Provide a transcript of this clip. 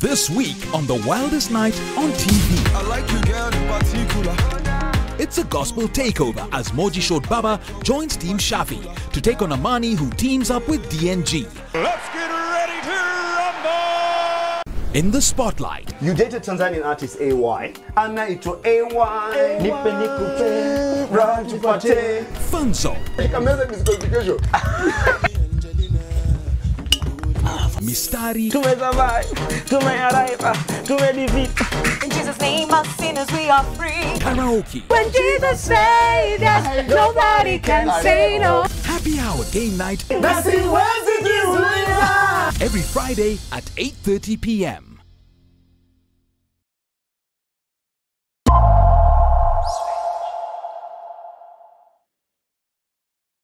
This week on The Wildest Night on TV. I like you, girl, in particular. It's a gospel takeover as Moji Short Baba joins Team Shaffie to take on Amani who teams up with DNG. Let's get ready to rumble! In the spotlight, You dated Tanzanian artist AY. Anaitwa AY. Nipe nikupe. Raha tupate. Funzo, Kameza disqualification. Mistari, Tumesurvive, tumearrive, tumedefeat. In Jesus' name, us sinners, we are free. Karaoke. When Jesus says yes, nobody can say no. Happy Hour Game Night Na siwezi jizuia. every Friday at 8:30 p.m.